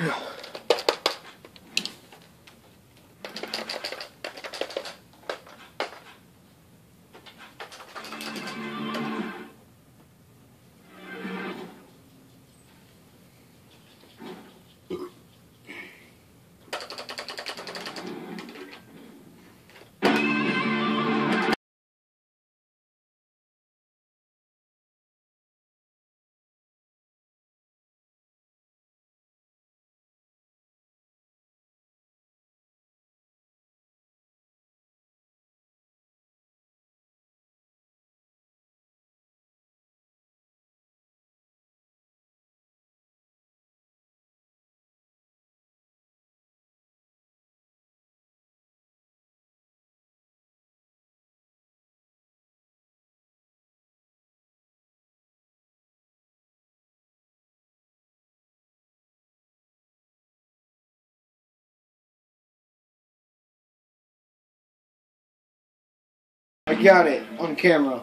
Yeah. I got it on camera.